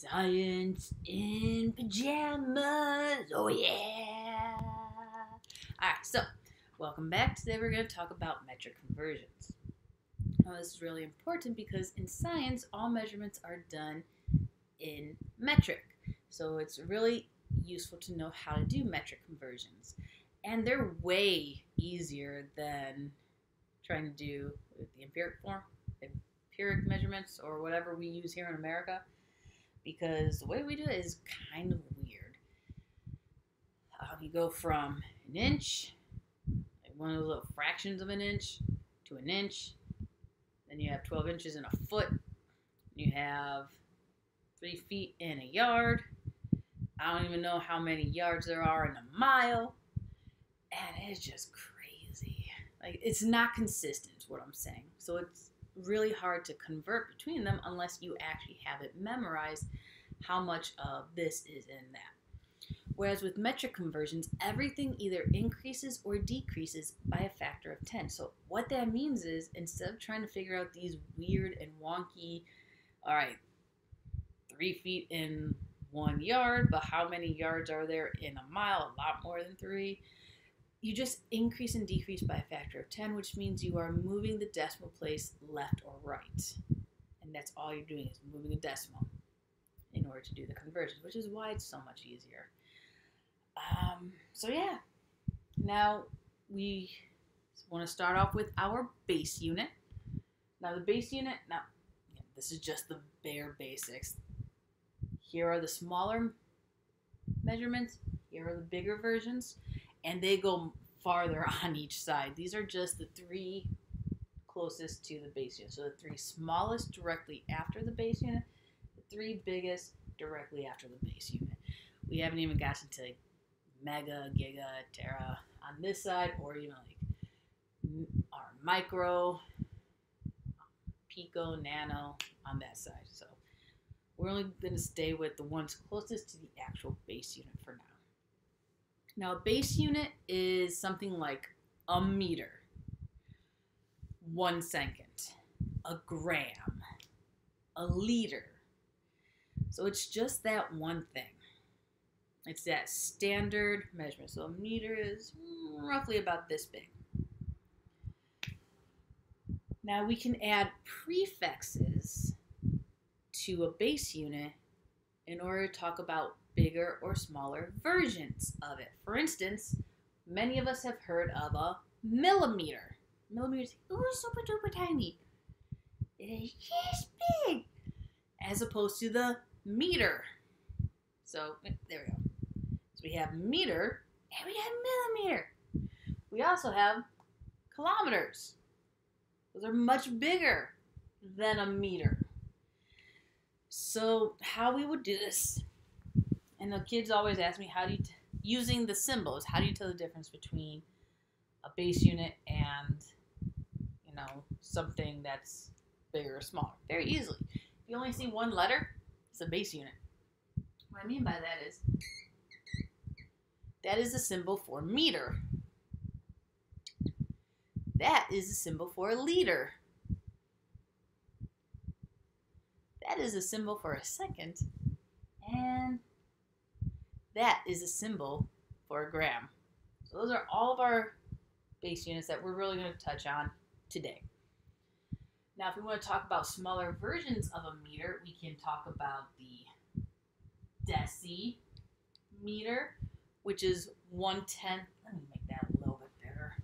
Science in pajamas. Oh, yeah. All right, so welcome back. Today we're going to talk about metric conversions. Now, this is really important because in science, all measurements are done in metric. So it's really useful to know how to do metric conversions. And they're way easier than trying to do the empiric form, empiric measurements, or whatever we use here in America because the way we do it is kind of weird. Uh, you go from an inch, like one of those little fractions of an inch, to an inch. Then you have 12 inches in a foot. You have three feet in a yard. I don't even know how many yards there are in a mile. And it's just crazy. Like, it's not consistent, is what I'm saying. So it's really hard to convert between them unless you actually have it memorized how much of this is in that. Whereas with metric conversions, everything either increases or decreases by a factor of 10. So what that means is instead of trying to figure out these weird and wonky, all right, three feet in one yard, but how many yards are there in a mile? A lot more than three you just increase and decrease by a factor of 10, which means you are moving the decimal place left or right. And that's all you're doing is moving a decimal order to do the conversions, which is why it's so much easier. Um, so, yeah. Now we want to start off with our base unit. Now, the base unit, now, yeah, this is just the bare basics. Here are the smaller measurements, here are the bigger versions and they go farther on each side. These are just the three closest to the base unit. So the three smallest directly after the base unit, the three biggest directly after the base unit. We haven't even gotten to mega, giga, tera on this side, or even like our micro, pico, nano on that side. So we're only going to stay with the ones closest to the actual base unit for now. Now, a base unit is something like a meter, one second, a gram, a liter. So it's just that one thing. It's that standard measurement. So a meter is roughly about this big. Now we can add prefixes to a base unit in order to talk about bigger or smaller versions of it. For instance, many of us have heard of a millimeter. Millimeters, oh, super duper tiny. It is just big, as opposed to the meter. So eh, there we go. So we have meter and we have millimeter. We also have kilometers. Those are much bigger than a meter. So how we would do this and the kids always ask me, how do you, using the symbols, how do you tell the difference between a base unit and, you know, something that's bigger or smaller? Very easily. If you only see one letter, it's a base unit. What I mean by that is, that is a symbol for meter. That is a symbol for a liter. That is a symbol for a second. And that is a symbol for a gram. So those are all of our base units that we're really going to touch on today. Now, if we want to talk about smaller versions of a meter, we can talk about the decimeter, which is one tenth. Let me make that a little bit bigger.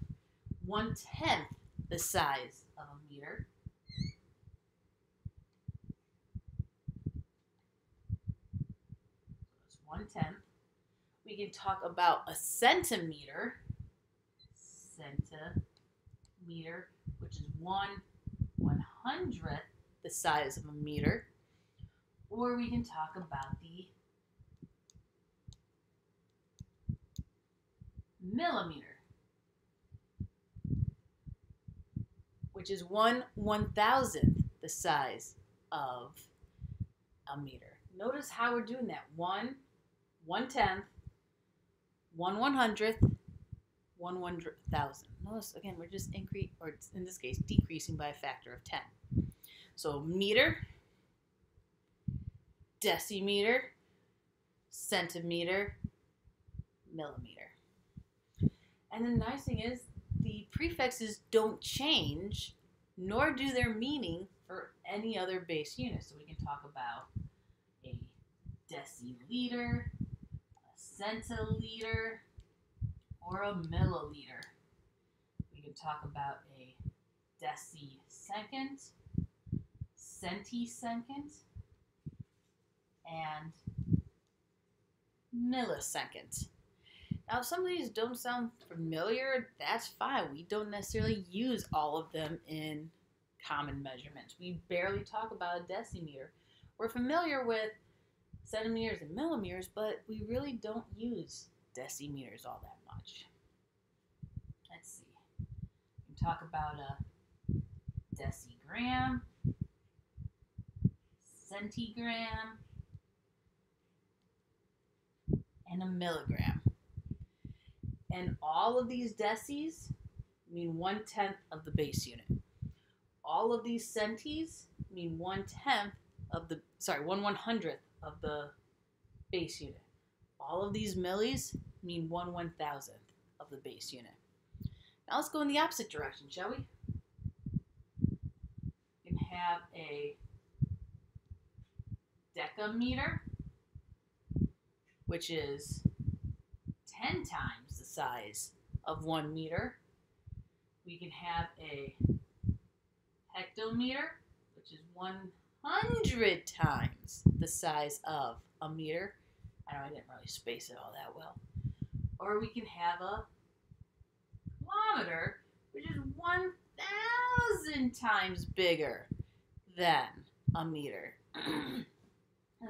One tenth the size of a meter. One tenth we can talk about a centimeter, centimeter, which is one hundredth the size of a meter, or we can talk about the millimeter, which is one one thousandth the size of a meter. Notice how we're doing that. One one tenth one one hundredth, one one thousand. Notice again, we're just increase, or in this case, decreasing by a factor of ten. So meter, decimeter, centimeter, millimeter. And the nice thing is, the prefixes don't change, nor do their meaning for any other base unit. So we can talk about a deciliter, a centiliter, or a milliliter. We can talk about a decisecond, centisecond, and millisecond. Now, if some of these don't sound familiar, that's fine. We don't necessarily use all of them in common measurements. We barely talk about a decimeter. We're familiar with centimeters and millimeters, but we really don't use decimeters all that much. Let's see. We can talk about uh, a decigram, centigram, and a milligram. And all of these decis mean one tenth of the base unit. All of these centis mean one tenth of the, sorry, one one hundredth of the base unit. All of these millis mean one one thousandth of the base unit. Now let's go in the opposite direction, shall we? We can have a decameter, which is 10 times the size of one meter. We can have a hectometer, which is 100 times the size of a meter. I know I didn't really space it all that well. Or we can have a kilometer, which is 1,000 times bigger than a meter. and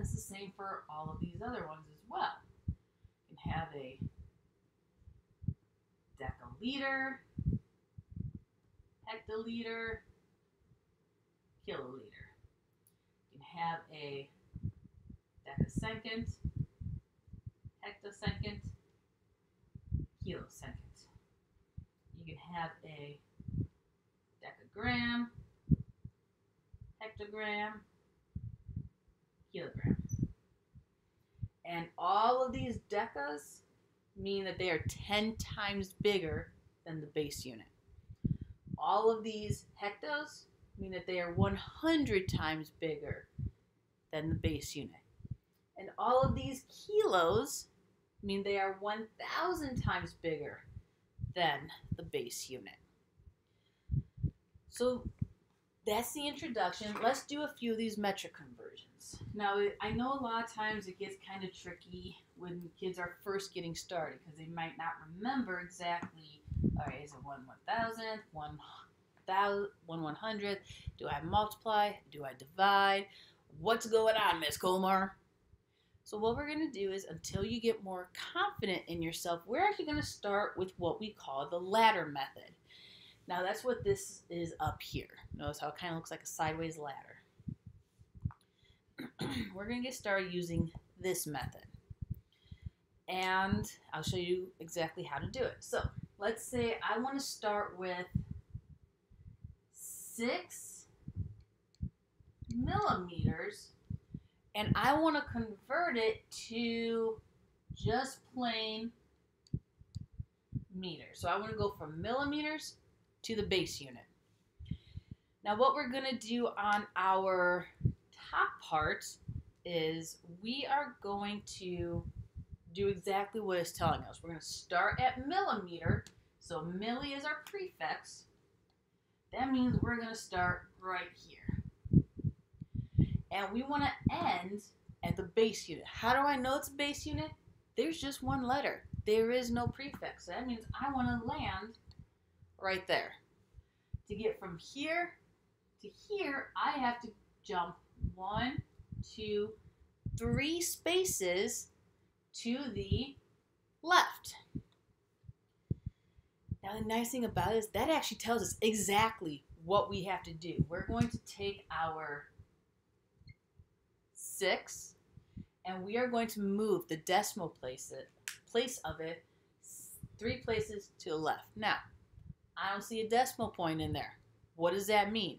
it's the same for all of these other ones as well. You can have a decaliter, hectoliter, kiloliter. You can have a decasecond, hectosecond, kilosecond. You can have a decagram, hectogram, kilogram. And all of these decas mean that they are 10 times bigger than the base unit. All of these hectos mean that they are 100 times bigger than the base unit. And all of these kilos mean they are 1,000 times bigger than the base unit. So that's the introduction. Let's do a few of these metric conversions. Now, I know a lot of times it gets kind of tricky when kids are first getting started because they might not remember exactly, all right, is it 1 1,000th, 1 1 100th? Do I multiply? Do I divide? What's going on, Miss Komar? So what we're going to do is until you get more confident in yourself, we're actually going to start with what we call the ladder method. Now that's what this is up here. Notice how it kind of looks like a sideways ladder. we're going to get started using this method. And I'll show you exactly how to do it. So let's say I want to start with six millimeters and I want to convert it to just plain meters. So I want to go from millimeters to the base unit. Now what we're going to do on our top part is we are going to do exactly what it's telling us. We're going to start at millimeter. So milli is our prefix. That means we're going to start right here and we want to end at the base unit. How do I know it's a base unit? There's just one letter. There is no prefix. That means I want to land right there. To get from here to here, I have to jump one, two, three spaces to the left. Now, the nice thing about it is that actually tells us exactly what we have to do. We're going to take our six, and we are going to move the decimal place, it, place of it three places to the left. Now, I don't see a decimal point in there. What does that mean?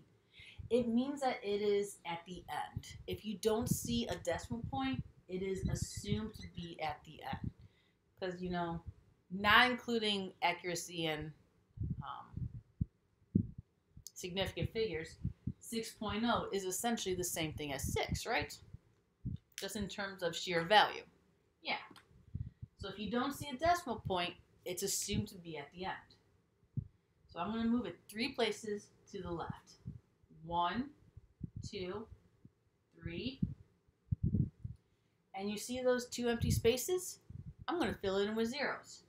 It means that it is at the end. If you don't see a decimal point, it is assumed to be at the end. Because, you know, not including accuracy and um, significant figures, 6.0 is essentially the same thing as 6, right? Just in terms of sheer value. Yeah. So if you don't see a decimal point, it's assumed to be at the end. So I'm going to move it three places to the left. One, two, three. And you see those two empty spaces? I'm going to fill it in with zeros.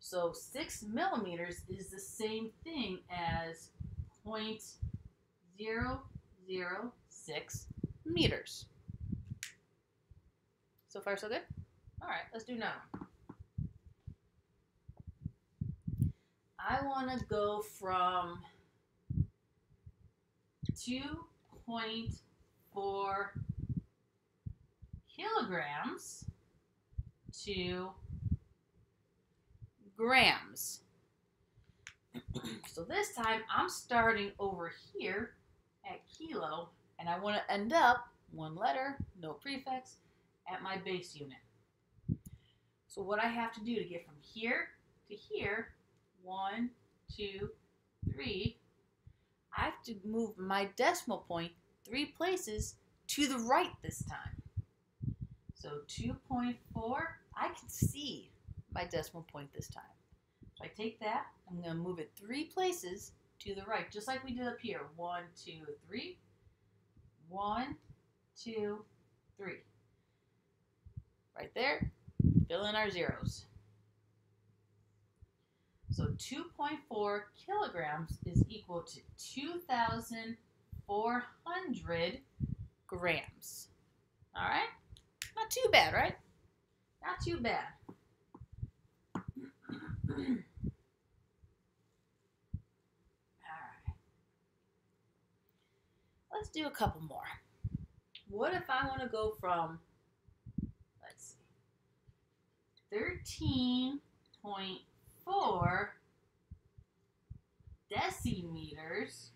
So 6 millimeters is the same thing as 0.006 meters. So far, so good? All right, let's do now. I want to go from 2.4 kilograms to grams. so this time I'm starting over here at kilo and I want to end up one letter, no prefix, at my base unit. So what I have to do to get from here to here, one, two, three, I have to move my decimal point three places to the right this time. So 2.4, I can see my decimal point this time. So I take that, I'm going to move it three places to the right, just like we did up here. One, two, three. One, two, three. Right there, fill in our zeros. So 2.4 kilograms is equal to 2,400 grams. All right? Not too bad, right? Not too bad. All right. Let's do a couple more. What if I want to go from, let's see, 13.4 decimeters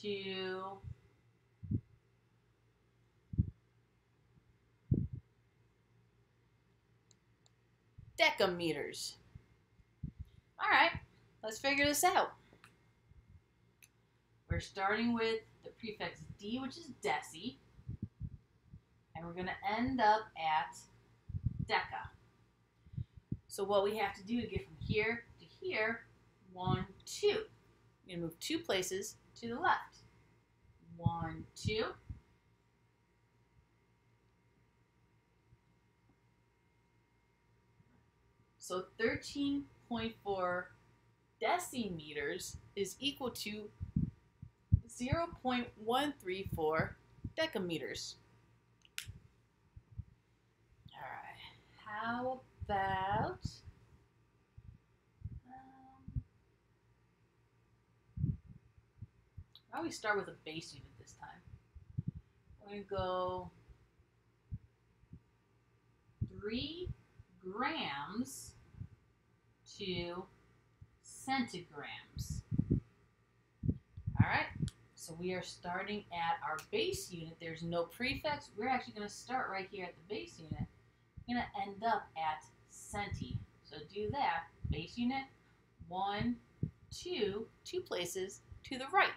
to decameters. All right, let's figure this out. We're starting with the prefix D, which is deci, and we're going to end up at deca. So what we have to do to get from here to here, one, two. We're going to move two places to the left. One, two. So 13.4 decimeters is equal to 0.134 decameters. All right, how about um, I always start with a base unit this time. We're to go 3 grams to centigrams. All right, so we are starting at our base unit. There's no prefix. We're actually going to start right here at the base unit. We're going to end up at centi. So do that. Base unit, one, two, two places to the right.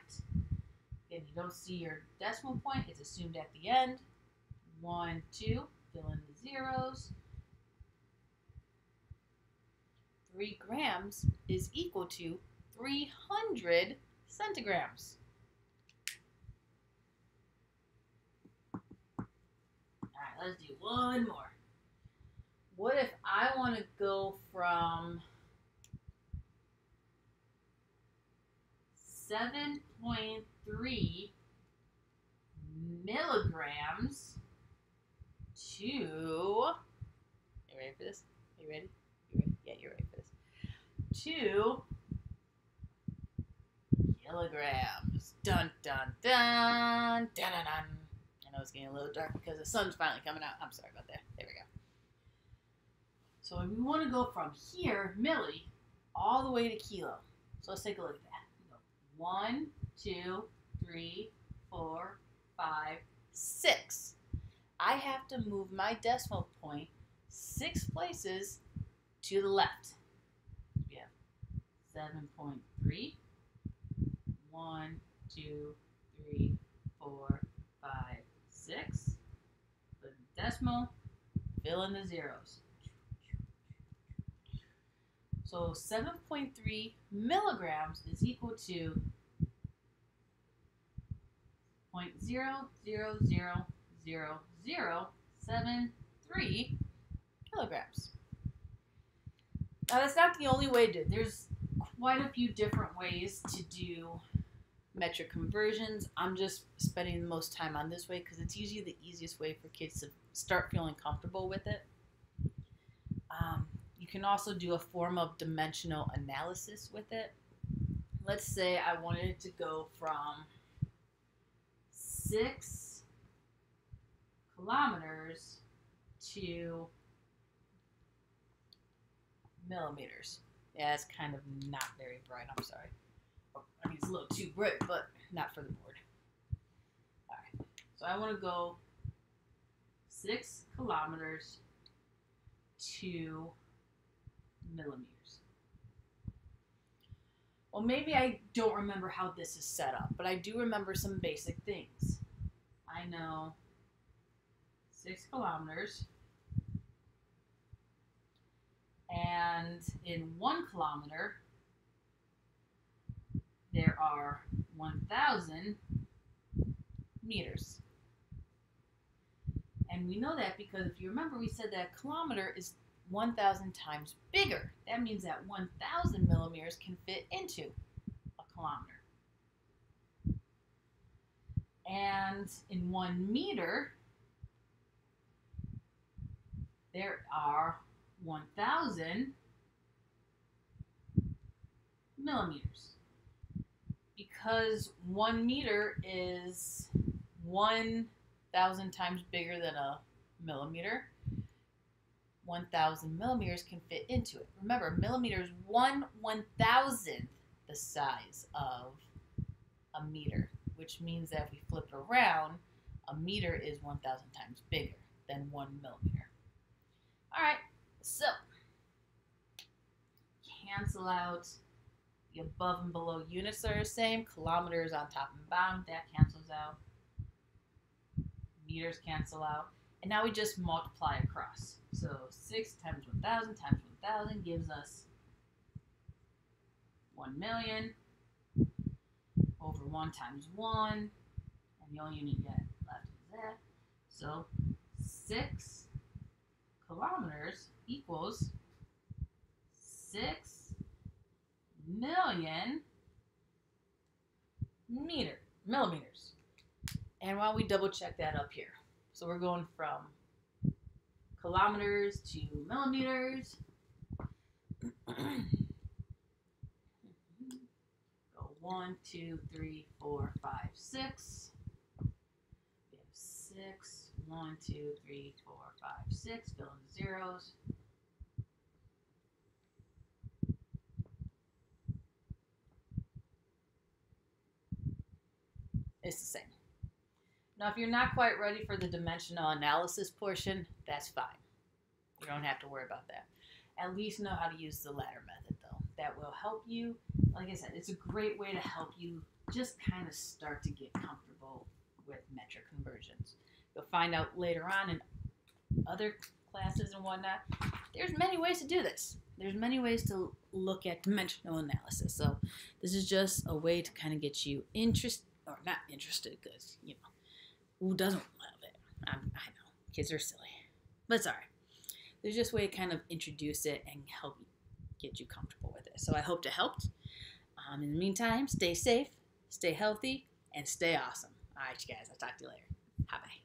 Again, you don't see your decimal point. It's assumed at the end. One, two, fill in the zeros. 3 grams is equal to 300 centigrams. Let's do one more. What if I want to go from 7.3 milligrams to. You ready for this? Are you ready? You ready? Yeah, you're ready for this. To kilograms. Dun dun dun dun dun dun. It's getting a little dark because the sun's finally coming out. I'm sorry about that. There we go. So if we want to go from here, milli, all the way to kilo. So let's take a look at that. One, two, three, four, five, six. I have to move my decimal point six places to the left. We have 7.3, 1, 2, 3, 4, 5, 6. Put the decimal, fill in the zeros. So 7.3 milligrams is equal to 0.0000073 kilograms. Now that's not the only way to do. There's quite a few different ways to do metric conversions. I'm just spending the most time on this way because it's usually the easiest way for kids to start feeling comfortable with it. Um, you can also do a form of dimensional analysis with it. Let's say I wanted it to go from six kilometers to millimeters. Yeah, it's kind of not very bright. I'm sorry. It's a little too bright, but not for the board. All right. So I want to go six kilometers to millimeters. Well, maybe I don't remember how this is set up, but I do remember some basic things. I know six kilometers, and in one kilometer, there are 1,000 meters. And we know that because if you remember, we said that a kilometer is 1,000 times bigger. That means that 1,000 millimeters can fit into a kilometer. And in one meter, there are 1,000 millimeters. Because one meter is 1,000 times bigger than a millimeter, 1,000 millimeters can fit into it. Remember, millimeters one one thousandth the size of a meter, which means that if we flip it around, a meter is 1,000 times bigger than one millimeter. All right, so cancel out the above and below units are the same. Kilometers on top and bottom, that cancels out. Meters cancel out. And now we just multiply across. So 6 times 1,000 times 1,000 gives us 1 million over 1 times 1. And the only unit yet left is that. So 6 kilometers equals 6 million meter millimeters. And while we double check that up here. So we're going from kilometers to millimeters. Go one, two, three, four, five, six. We have six. One, two, three, four, five, six. Fill in the zeros. It's the same. Now, if you're not quite ready for the dimensional analysis portion, that's fine. You don't have to worry about that. At least know how to use the ladder method, though. That will help you. Like I said, it's a great way to help you just kind of start to get comfortable with metric conversions. You'll find out later on in other classes and whatnot, there's many ways to do this. There's many ways to look at dimensional analysis. So this is just a way to kind of get you interested, or not interested, because, you know, who doesn't love it? I'm, i know kids are silly, but sorry. There's just a way to kind of introduce it and help get you comfortable with it. So I hope to help. Um, in the meantime, stay safe, stay healthy, and stay awesome. All right, you guys. I'll talk to you later. Bye bye.